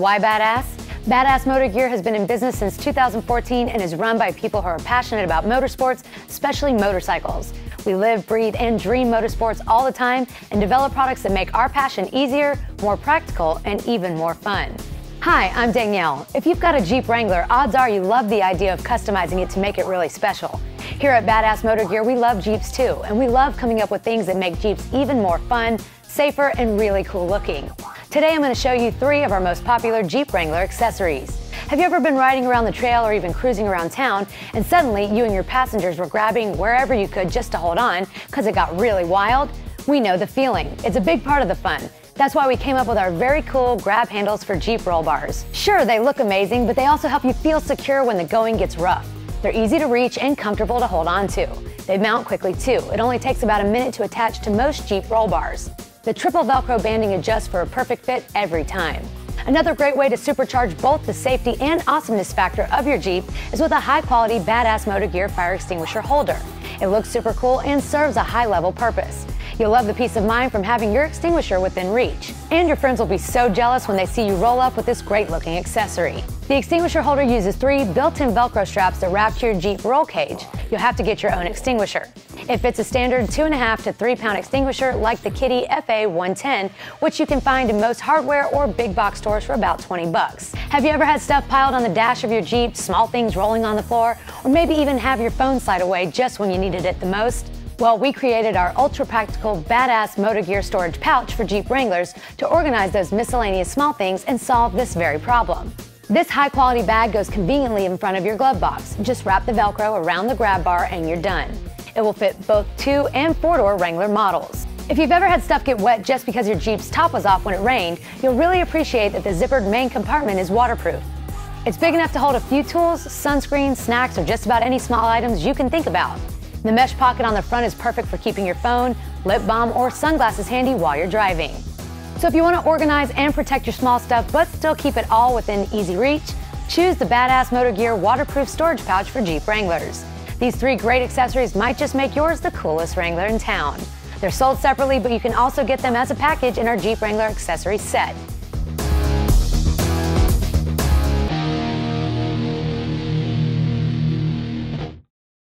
Why badass? Badass Motor Gear has been in business since 2014 and is run by people who are passionate about motorsports, especially motorcycles. We live, breathe, and dream motorsports all the time and develop products that make our passion easier, more practical, and even more fun. Hi, I'm Danielle. If you've got a Jeep Wrangler, odds are you love the idea of customizing it to make it really special. Here at Badass Motor Gear, we love Jeeps too, and we love coming up with things that make Jeeps even more fun, safer, and really cool looking. Today I'm going to show you three of our most popular Jeep Wrangler accessories. Have you ever been riding around the trail or even cruising around town and suddenly you and your passengers were grabbing wherever you could just to hold on because it got really wild? We know the feeling. It's a big part of the fun. That's why we came up with our very cool grab handles for Jeep roll bars. Sure, they look amazing, but they also help you feel secure when the going gets rough. They're easy to reach and comfortable to hold on to. They mount quickly too. It only takes about a minute to attach to most Jeep roll bars. The triple Velcro banding adjusts for a perfect fit every time. Another great way to supercharge both the safety and awesomeness factor of your Jeep is with a high quality Badass Motor Gear fire extinguisher holder. It looks super cool and serves a high level purpose. You'll love the peace of mind from having your extinguisher within reach. And your friends will be so jealous when they see you roll up with this great looking accessory. The extinguisher holder uses three built-in Velcro straps that wrap to your Jeep roll cage. You'll have to get your own extinguisher. It fits a standard two and a half to three pound extinguisher like the Kidde FA110, which you can find in most hardware or big box stores for about 20 bucks. Have you ever had stuff piled on the dash of your Jeep, small things rolling on the floor, or maybe even have your phone slide away just when you needed it the most? Well, we created our ultra practical badass motor gear storage pouch for Jeep Wranglers to organize those miscellaneous small things and solve this very problem. This high quality bag goes conveniently in front of your glove box. Just wrap the Velcro around the grab bar and you're done. It will fit both two and four door Wrangler models. If you've ever had stuff get wet just because your Jeep's top was off when it rained, you'll really appreciate that the zippered main compartment is waterproof. It's big enough to hold a few tools, sunscreen, snacks, or just about any small items you can think about. The mesh pocket on the front is perfect for keeping your phone, lip balm, or sunglasses handy while you're driving. So if you want to organize and protect your small stuff but still keep it all within easy reach, choose the Badass Motor Gear waterproof storage pouch for Jeep Wranglers. These three great accessories might just make yours the coolest Wrangler in town. They're sold separately, but you can also get them as a package in our Jeep Wrangler accessory set.